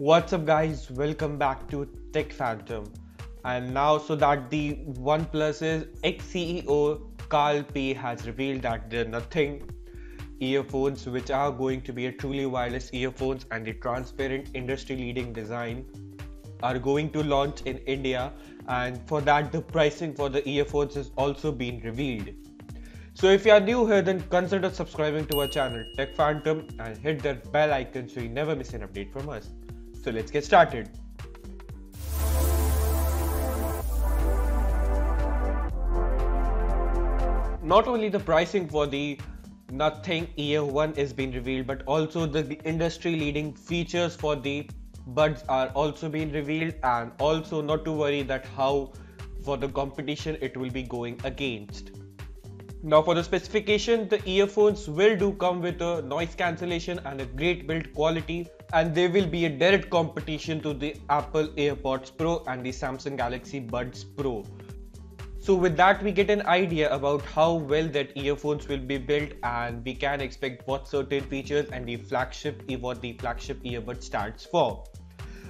What's up, guys? Welcome back to Tech Phantom. And now, so that the OnePlus's ex CEO Carl Pei has revealed that the Nothing earphones, which are going to be a truly wireless earphones and the transparent industry leading design, are going to launch in India. And for that, the pricing for the earphones has also been revealed. So if you are new here, then consider subscribing to our channel Tech Phantom and hit that bell icon so you never miss an update from us. So let's get started. Not only the pricing for the Nothing Ear 1 is being revealed, but also the, industry leading features for the buds are also being revealed and also not to worry that how for the competition it will be going against. Now for the specification, the earphones will do come with a noise cancellation and a great build quality and they will be a direct competition to the Apple AirPods Pro and the Samsung Galaxy Buds Pro. So with that we get an idea about how well that earphones will be built and we can expect what certain features and the flagship what the flagship earbud stands for.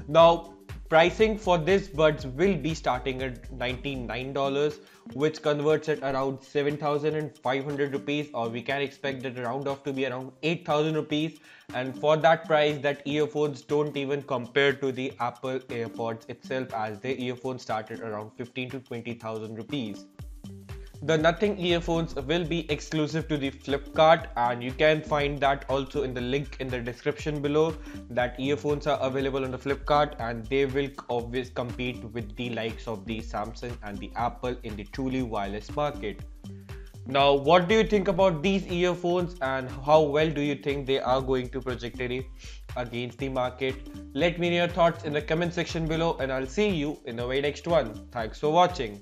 Now Pricing for this buds will be starting at $99 which converts at around 7500 rupees or we can expect it round off to be around 8000 rupees and for that price that earphones don't even compare to the Apple AirPods itself as their earphones started around 15 to 20000 rupees. The Nothing earphones will be exclusive to the Flipkart and you can find that also in the link in the description below that earphones are available on the Flipkart and they will always compete with the likes of the Samsung and the Apple in the truly wireless market. Now, what do you think about these earphones and how well do you think they are going to project against the market? Let me know your thoughts in the comment section below and I'll see you in the very next one. Thanks for watching.